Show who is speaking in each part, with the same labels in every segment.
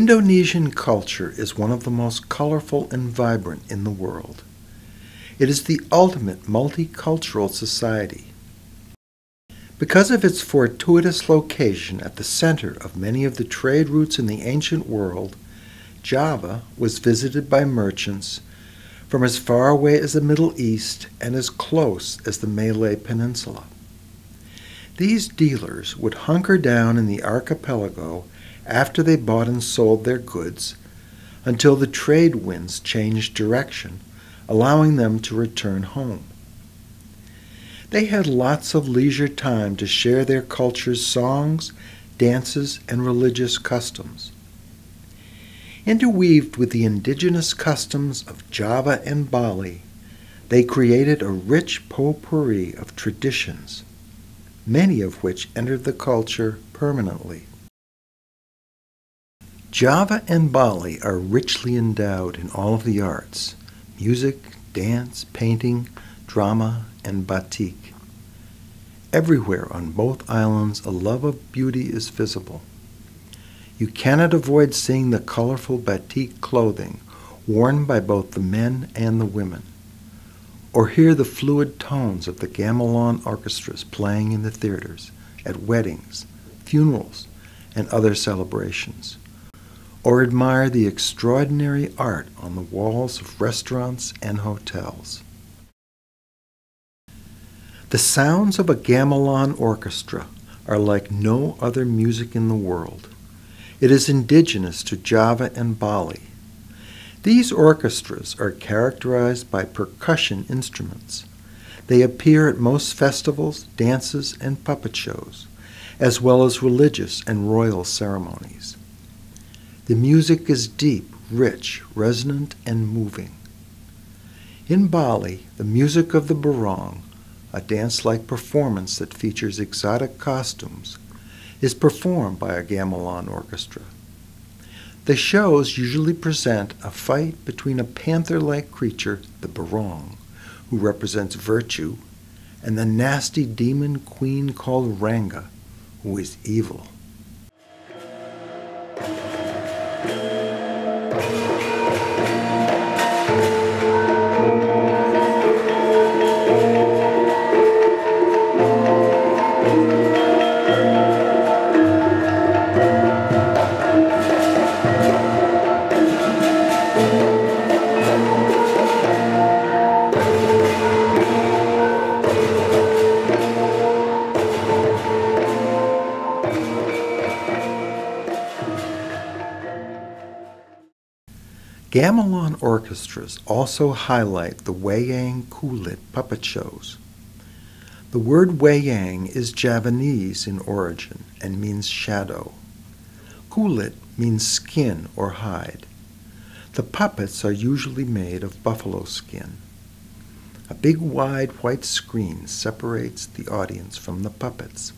Speaker 1: Indonesian culture is one of the most colorful and vibrant in the world. It is the ultimate multicultural society. Because of its fortuitous location at the center of many of the trade routes in the ancient world, Java was visited by merchants from as far away as the Middle East and as close as the Malay Peninsula. These dealers would hunker down in the archipelago after they bought and sold their goods until the trade winds changed direction, allowing them to return home. They had lots of leisure time to share their culture's songs, dances, and religious customs. Interweaved with the indigenous customs of Java and Bali, they created a rich potpourri of traditions many of which entered the culture permanently. Java and Bali are richly endowed in all of the arts music, dance, painting, drama, and batik. Everywhere on both islands, a love of beauty is visible. You cannot avoid seeing the colorful batik clothing worn by both the men and the women or hear the fluid tones of the gamelan orchestras playing in the theaters, at weddings, funerals, and other celebrations, or admire the extraordinary art on the walls of restaurants and hotels. The sounds of a gamelan orchestra are like no other music in the world. It is indigenous to Java and Bali these orchestras are characterized by percussion instruments. They appear at most festivals, dances, and puppet shows, as well as religious and royal ceremonies. The music is deep, rich, resonant, and moving. In Bali, the music of the barong, a dance like performance that features exotic costumes, is performed by a gamelan orchestra. The shows usually present a fight between a panther like creature, the Barong, who represents virtue, and the nasty demon queen called Rangda, who is evil. Gamelan orchestras also highlight the Wayang Kulit puppet shows. The word Wayang is Javanese in origin and means shadow. Kulit means skin or hide. The puppets are usually made of buffalo skin. A big wide white screen separates the audience from the puppets.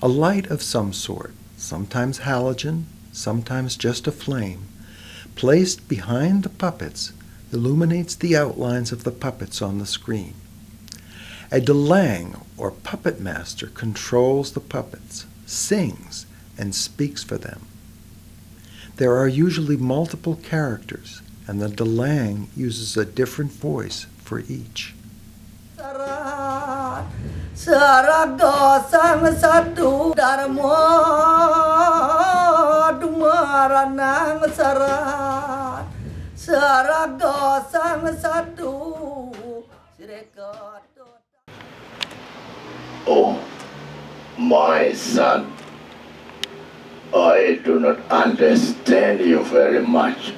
Speaker 1: A light of some sort, sometimes halogen, sometimes just a flame, placed behind the puppets illuminates the outlines of the puppets on the screen. A dalang, or puppet master, controls the puppets, sings, and speaks for them. There are usually multiple characters, and the dalang uses a different voice for each.
Speaker 2: Oh, my son, I do not understand you very much.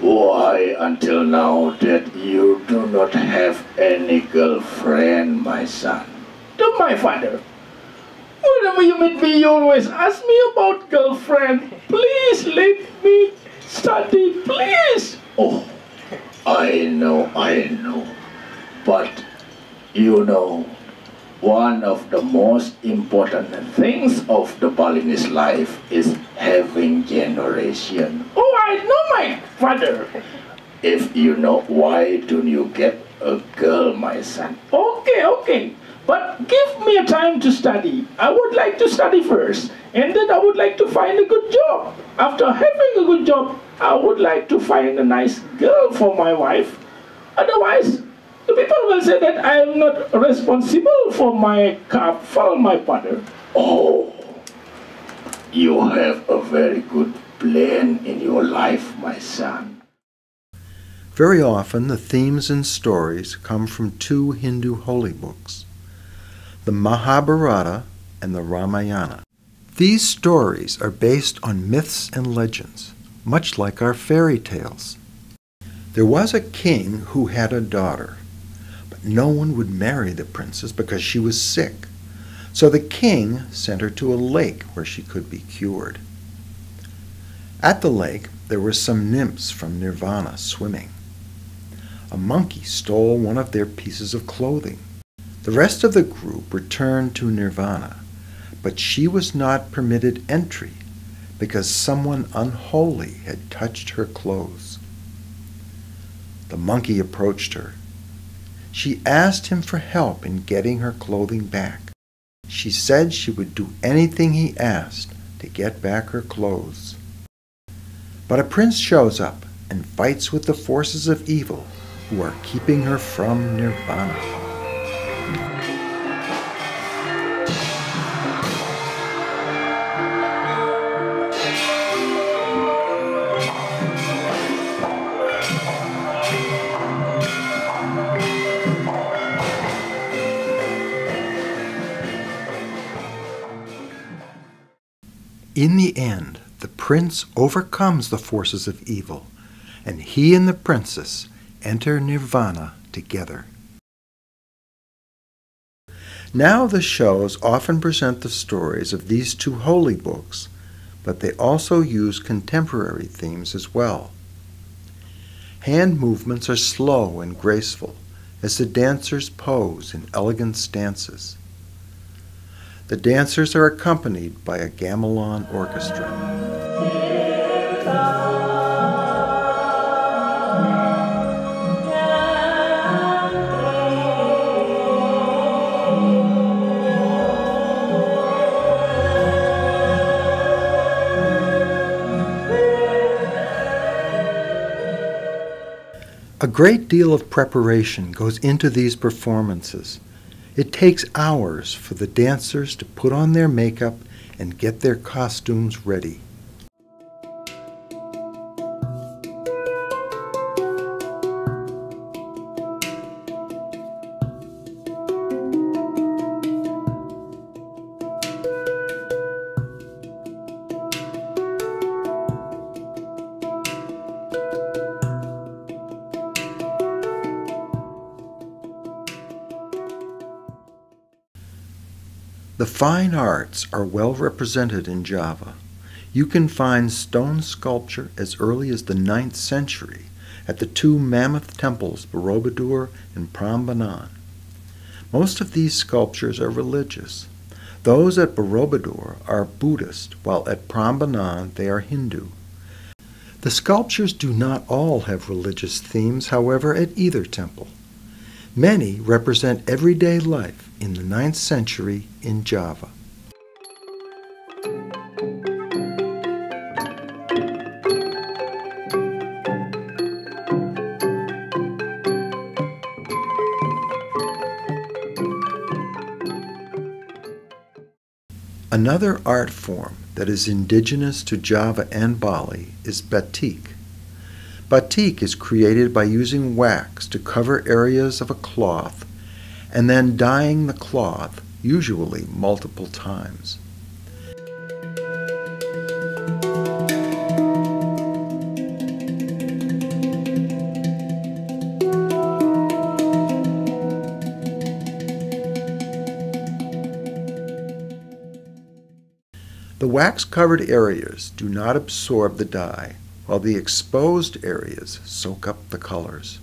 Speaker 2: Why until now that you do not have any girlfriend, my son?
Speaker 3: To my father, Whenever you meet me, you always ask me about girlfriend. Please let me study, please.
Speaker 2: Oh, I know, I know. But, you know, one of the most important things of the Balinese life is having generation.
Speaker 3: Oh, I know my father.
Speaker 2: If you know, why don't you get a girl, my son?
Speaker 3: Okay, okay. But give me a time to study. I would like to study first, and then I would like to find a good job. After having a good job, I would like to find a nice girl for my wife. Otherwise, the people will say that I am not responsible for my car, for my father.
Speaker 2: Oh, you have a very good plan in your life, my son.
Speaker 1: Very often, the themes and stories come from two Hindu holy books the Mahabharata and the Ramayana. These stories are based on myths and legends, much like our fairy tales. There was a king who had a daughter, but no one would marry the princess because she was sick. So the king sent her to a lake where she could be cured. At the lake, there were some nymphs from Nirvana swimming. A monkey stole one of their pieces of clothing. The rest of the group returned to Nirvana, but she was not permitted entry because someone unholy had touched her clothes. The monkey approached her. She asked him for help in getting her clothing back. She said she would do anything he asked to get back her clothes. But a prince shows up and fights with the forces of evil who are keeping her from nirvana. In the end, the prince overcomes the forces of evil, and he and the princess enter nirvana together. Now the shows often present the stories of these two holy books, but they also use contemporary themes as well. Hand movements are slow and graceful as the dancers pose in elegant stances. The dancers are accompanied by a gamelan orchestra. A great deal of preparation goes into these performances. It takes hours for the dancers to put on their makeup and get their costumes ready. The fine arts are well represented in Java. You can find stone sculpture as early as the 9th century at the two mammoth temples Borobudur and Prambanan. Most of these sculptures are religious. Those at Borobudur are Buddhist, while at Prambanan they are Hindu. The sculptures do not all have religious themes, however, at either temple. Many represent everyday life in the 9th century in Java. Another art form that is indigenous to Java and Bali is batik. Batik is created by using wax to cover areas of a cloth and then dyeing the cloth, usually multiple times. The wax-covered areas do not absorb the dye, while the exposed areas soak up the colors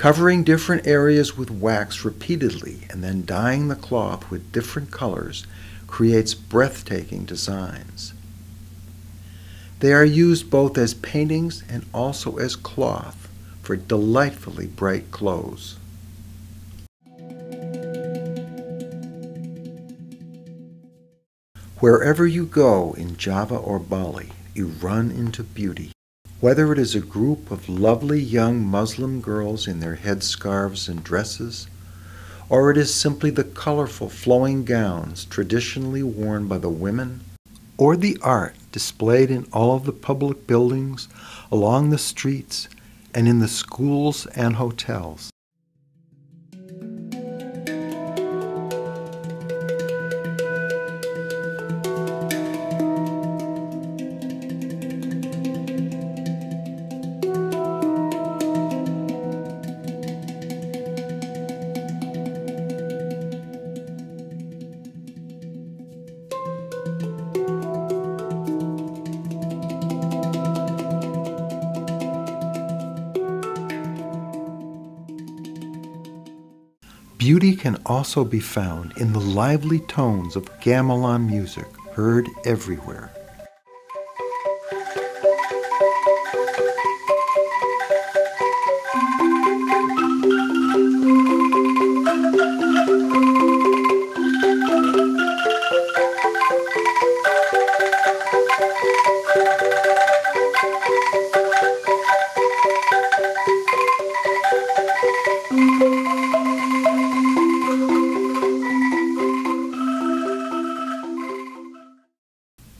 Speaker 1: covering different areas with wax repeatedly and then dyeing the cloth with different colors creates breathtaking designs. They are used both as paintings and also as cloth for delightfully bright clothes. Wherever you go in Java or Bali, you run into beauty. Whether it is a group of lovely young Muslim girls in their headscarves and dresses, or it is simply the colorful flowing gowns traditionally worn by the women, or the art displayed in all of the public buildings, along the streets, and in the schools and hotels. Beauty can also be found in the lively tones of gamelan music heard everywhere.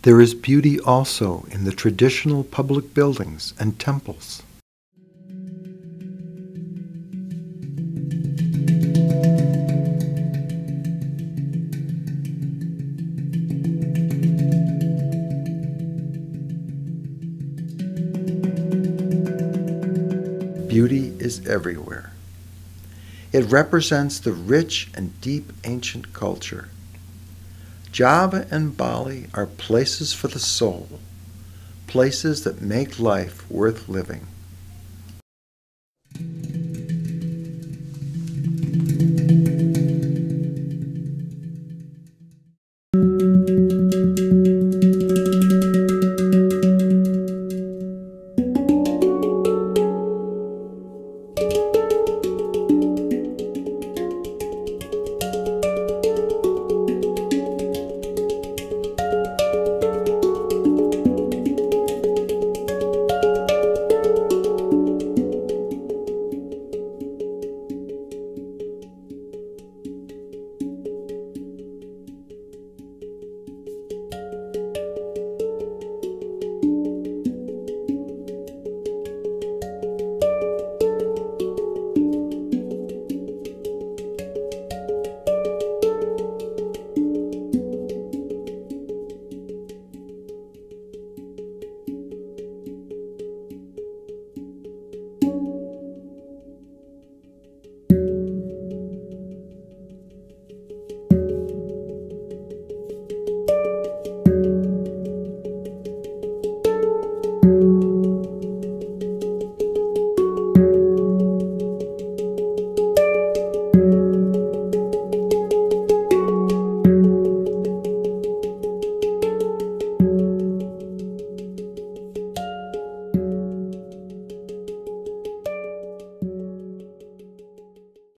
Speaker 1: There is beauty also in the traditional public buildings and temples. Beauty is everywhere. It represents the rich and deep ancient culture Java and Bali are places for the soul, places that make life worth living.